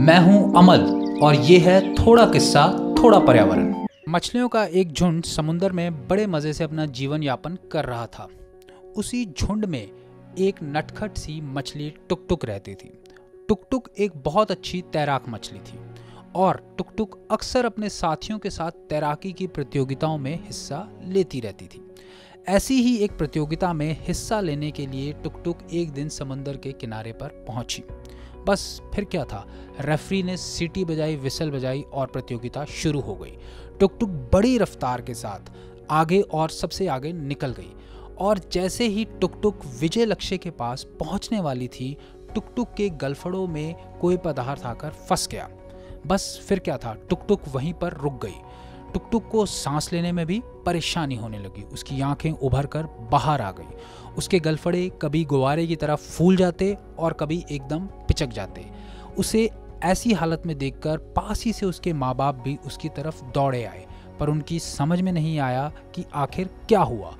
मैं हूँ अमल और ये है थोड़ा किस्सा, थोड़ा पर्यावरण। मछलियों का एक झुंड समुंदर में बड़े मज़े से अपना जीवन यापन कर रहा था। उसी झुंड में एक नटखट सी मछली टुक टुक रहती थी। टुक टुक एक बहुत अच्छी तैराक मछली थी और टुक टुक अक्सर अपने साथियों के साथ तैराकी की प्रतियोगिताओं में हिस्सा लेती रहती थी। ऐसी ही एक प्रतियोगिता में हिस्सा लेने के लिए टुक टुक एक दिन समंदर के किनारे पर पहुँची। बस फिर क्या था? रेफरी ने सीटी बजाई विसल बजाई और प्रतियोगिता शुरू हो गई। टुक टुक बड़ी रफ्तार के साथ आगे और सबसे आगे निकल गई। और जैसे ही टुक टुक विजय लक्ष्य के पास पहुँचने वाली थी टुक टुक के गलफड़ों में कोई पदार्थ आकर फंस गया। बस फिर क्या था? टुक टुक वहीं पर रुक गई। टुक टुक को सांस लेने में भी परेशानी होने लगी। उसकी आँखें उभर कर बाहर आ गई। उसके गलफड़े कभी गुब्बारे की तरफ़ फूल जाते और कभी एकदम पिचक जाते उसे ऐसी हालत में देखकर पास ही से उसके माँ बाप भी उसकी तरफ़ दौड़े आए, पर उनकी समझ में नहीं आया कि आखिर क्या हुआ।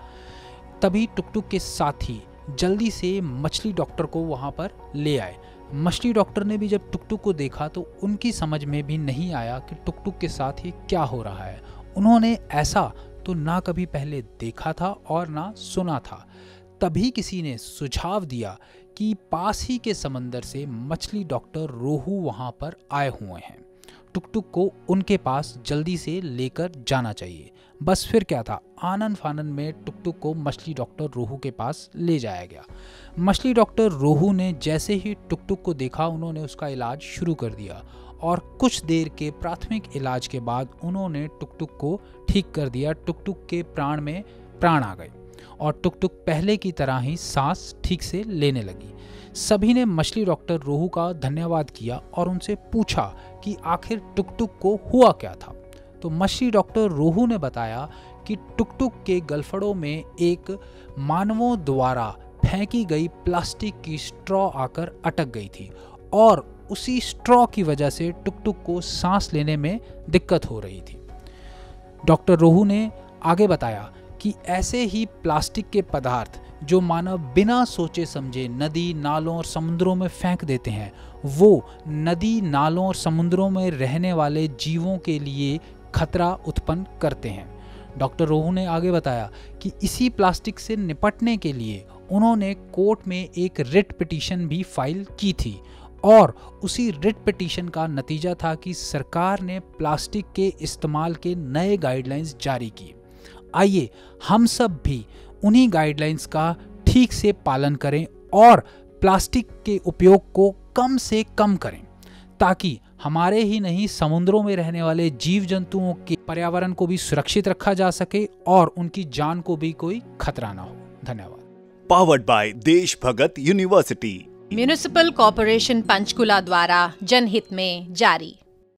तभी टुकटुक के साथी जल्दी से मछली डॉक्टर को वहाँ पर ले आए। मछली डॉक्टर ने भी जब टुकटुक को देखा तो उनकी समझ में भी नहीं आया कि टुकटुक के साथ ये क्या हो रहा है। उन्होंने ऐसा तो ना कभी पहले देखा था और ना सुना था। तभी किसी ने सुझाव दिया कि पास ही के समंदर से मछली डॉक्टर रोहू वहाँ पर आए हुए हैं। टुकटुक को उनके पास जल्दी से लेकर जाना चाहिए। बस फिर क्या था? आनंद फानन में टुकटुक को मछली डॉक्टर रोहू के पास ले जाया गया। मछली डॉक्टर रोहू ने जैसे ही टुकटुक को देखा, उन्होंने उसका इलाज शुरू कर दिया और कुछ देर के प्राथमिक इलाज के बाद उन्होंने टुकटुक को ठीक कर दिया। टुकटुक के प्राण में प्राण आ गए। और टुकटुक पहले की तरह ही सांस ठीक से लेने लगी। सभी ने मछली डॉक्टर रोहू का धन्यवाद किया और उनसे पूछा कि आखिर टुकटुक को हुआ क्या था। तो मछली डॉक्टर रोहू ने बताया कि टुकटुक के गलफड़ों में एक मानवों द्वारा फेंकी गई प्लास्टिक की स्ट्रॉ आकर अटक गई थी और उसी स्ट्रॉ की वजह से टुकटुक को सांस लेने में दिक्कत हो रही थी। डॉक्टर रोहू ने आगे बताया कि ऐसे ही प्लास्टिक के पदार्थ जो मानव बिना सोचे समझे नदी, नालों और समुद्रों में फेंक देते हैं, वो नदी, नालों और समुद्रों में रहने वाले जीवों के लिए खतरा उत्पन्न करते हैं। डॉक्टर रोहू ने आगे बताया कि इसी प्लास्टिक से निपटने के लिए उन्होंने कोर्ट में एक रिट पिटीशन भी फ़ाइल की थी और उसी रिट पिटीशन का नतीजा था कि सरकार ने प्लास्टिक के इस्तेमाल के नए गाइडलाइंस जारी किए। आइए हम सब भी उन्हीं गाइडलाइंस का ठीक से पालन करें और प्लास्टिक के उपयोग को कम से कम करें ताकि हमारे ही नहीं समुद्रों में रहने वाले जीव जंतुओं के पर्यावरण को भी सुरक्षित रखा जा सके और उनकी जान को भी कोई खतरा ना हो। धन्यवाद। Powered by Desh Bhagat University Municipal Corporation Panchkula द्वारा जनहित में जारी।